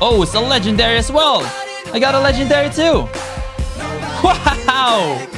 Oh, it's a legendary as well. I got a legendary too. Wow.